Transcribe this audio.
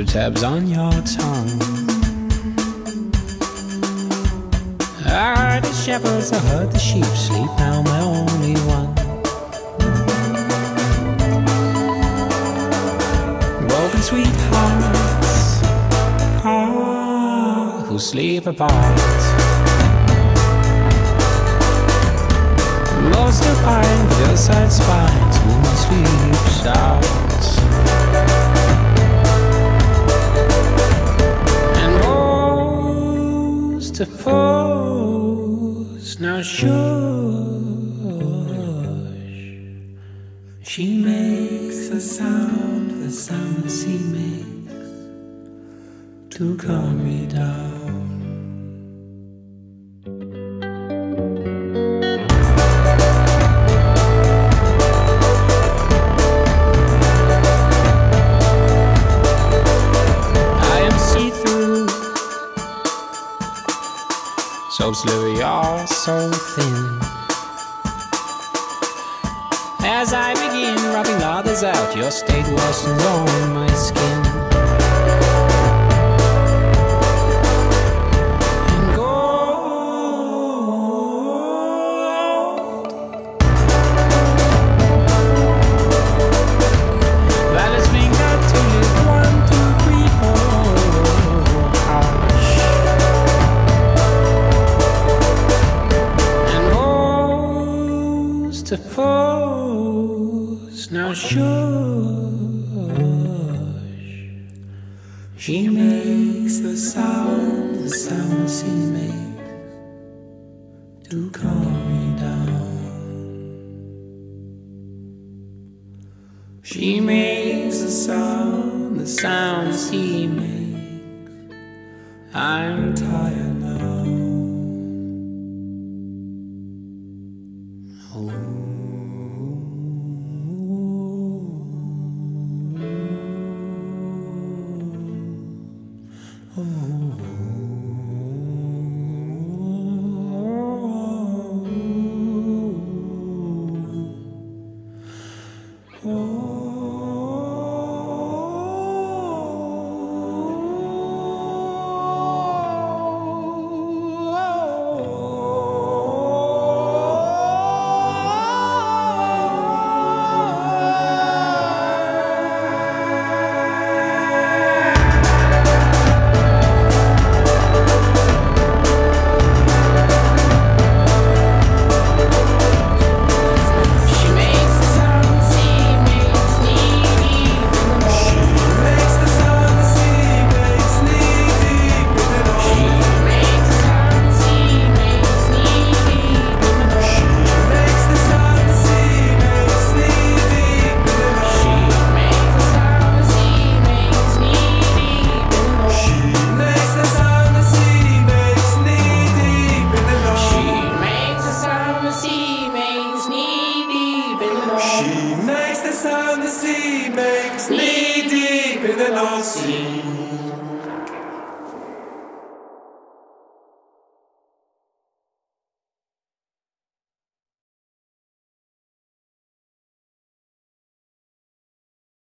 two tabs on your tongue. I heard the shepherds, I heard the sheep sleep, now my only one. Broken sweethearts, ah, who sleep apart. Most of pine, hillside spines, moon sleeps out. Most of pose, now shush. She makes a sound, the sound she makes to calm me down. So slippery, are so thin. As I begin rubbing others out, your state worsens on my skin. Most to pose now shush. She makes the sound, the sound she makes to calm me down. She makes the sound, the sound she makes. I'm tired She makes the